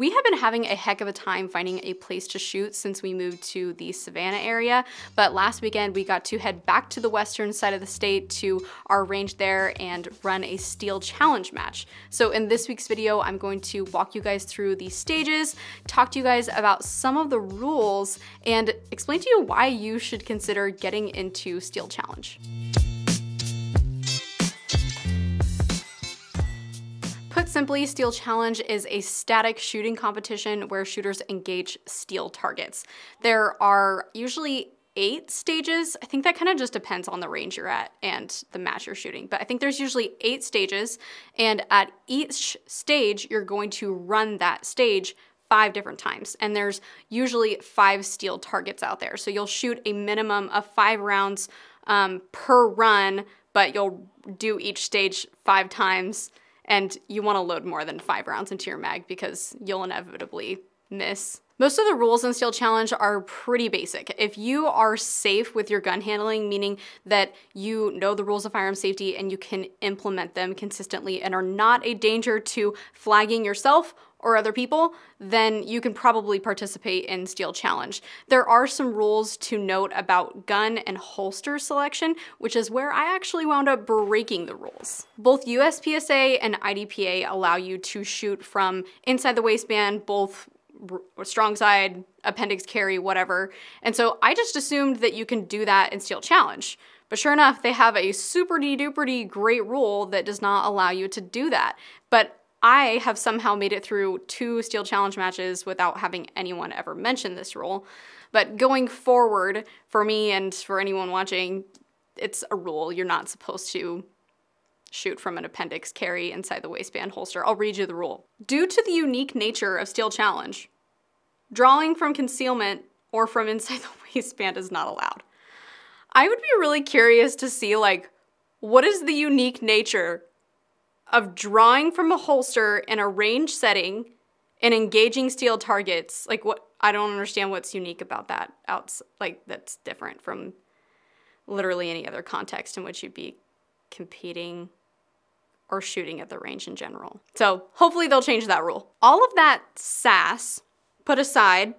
We have been having a heck of a time finding a place to shoot since we moved to the Savannah area, but last weekend we got to head back to the western side of the state to our range there and run a steel challenge match. So in this week's video, I'm going to walk you guys through the stages, talk to you guys about some of the rules, and explain to you why you should consider getting into steel challenge. Simply, Steel Challenge is a static shooting competition where shooters engage steel targets. There are usually eight stages. I think that kind of just depends on the range you're at and the match you're shooting. But I think there's usually eight stages, and at each stage, you're going to run that stage five different times. And there's usually five steel targets out there. So you'll shoot a minimum of five rounds um, per run, but you'll do each stage five times and you want to load more than five rounds into your mag because you'll inevitably miss. Most of the rules in Steel Challenge are pretty basic. If you are safe with your gun handling, meaning that you know the rules of firearm safety and you can implement them consistently and are not a danger to flagging yourself or other people, then you can probably participate in Steel Challenge. There are some rules to note about gun and holster selection, which is where I actually wound up breaking the rules. Both USPSA and IDPA allow you to shoot from inside the waistband, both strong side, appendix carry, whatever. And so I just assumed that you can do that in Steel Challenge. But sure enough, they have a super duper great rule that does not allow you to do that. But I have somehow made it through two Steel Challenge matches without having anyone ever mention this rule. But going forward, for me and for anyone watching, it's a rule. You're not supposed to shoot from an appendix carry inside the waistband holster. I'll read you the rule. Due to the unique nature of Steel Challenge, drawing from concealment or from inside the waistband is not allowed. I would be really curious to see like what is the unique nature of drawing from a holster in a range setting and engaging steel targets. Like what I don't understand what's unique about that. Outs like that's different from literally any other context in which you'd be competing or shooting at the range in general. So hopefully they'll change that rule. All of that sass put aside,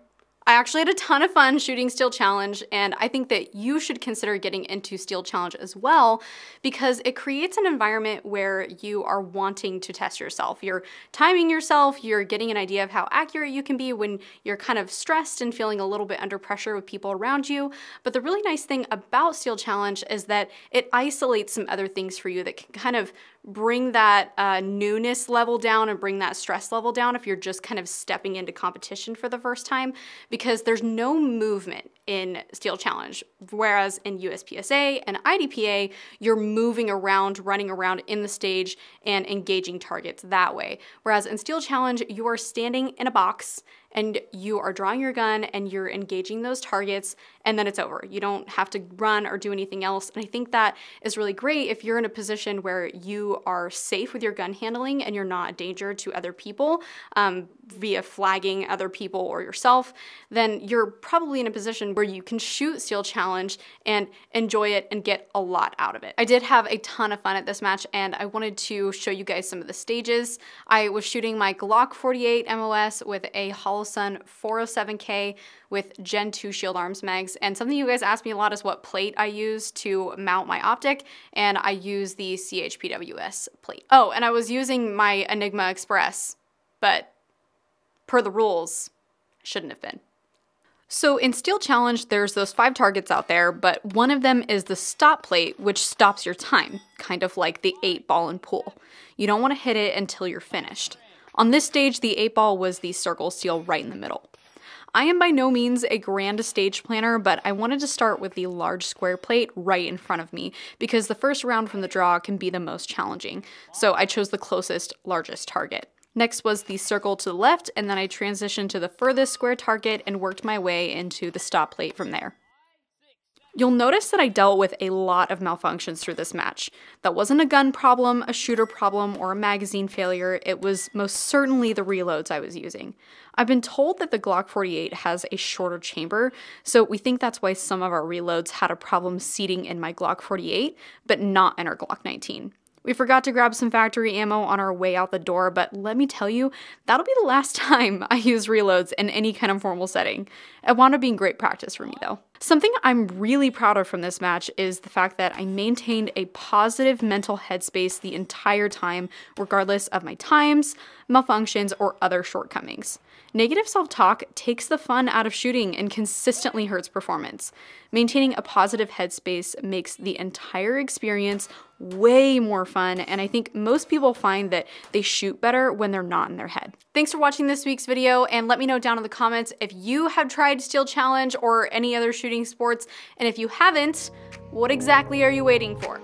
I actually had a ton of fun shooting Steel Challenge, and I think that you should consider getting into Steel Challenge as well because it creates an environment where you are wanting to test yourself. You're timing yourself, you're getting an idea of how accurate you can be when you're kind of stressed and feeling a little bit under pressure with people around you. But the really nice thing about Steel Challenge is that it isolates some other things for you that can kind of bring that uh, newness level down and bring that stress level down if you're just kind of stepping into competition for the first time because there's no movement in Steel Challenge. Whereas in USPSA and IDPA, you're moving around, running around in the stage and engaging targets that way. Whereas in Steel Challenge, you are standing in a box and you are drawing your gun and you're engaging those targets and then it's over. You don't have to run or do anything else. And I think that is really great if you're in a position where you are safe with your gun handling and you're not a danger to other people um, via flagging other people or yourself, then you're probably in a position where you can shoot Steel Challenge and enjoy it and get a lot out of it. I did have a ton of fun at this match and I wanted to show you guys some of the stages. I was shooting my Glock 48 MOS with a Holosun 407K with Gen 2 Shield Arms mags. And something you guys ask me a lot is what plate I use to mount my optic, and I use the CHPWS plate. Oh, and I was using my Enigma Express, but per the rules, shouldn't have been. So in Steel Challenge, there's those five targets out there, but one of them is the stop plate, which stops your time, kind of like the eight ball in pool. You don't want to hit it until you're finished. On this stage, the eight ball was the circle steel right in the middle. I am by no means a grand stage planner, but I wanted to start with the large square plate right in front of me because the first round from the draw can be the most challenging. So I chose the closest, largest target. Next was the circle to the left, and then I transitioned to the furthest square target and worked my way into the stop plate from there. You'll notice that I dealt with a lot of malfunctions through this match. That wasn't a gun problem, a shooter problem, or a magazine failure, it was most certainly the reloads I was using. I've been told that the Glock 48 has a shorter chamber, so we think that's why some of our reloads had a problem seating in my Glock 48, but not in our Glock 19. We forgot to grab some factory ammo on our way out the door, but let me tell you, that'll be the last time I use reloads in any kind of formal setting. It wound up being great practice for me though. Something I'm really proud of from this match is the fact that I maintained a positive mental headspace the entire time, regardless of my times, malfunctions, or other shortcomings. Negative self talk takes the fun out of shooting and consistently hurts performance. Maintaining a positive headspace makes the entire experience way more fun, and I think most people find that they shoot better when they're not in their head. Thanks for watching this week's video, and let me know down in the comments if you have tried Steel Challenge or any other shooting sports, and if you haven't, what exactly are you waiting for?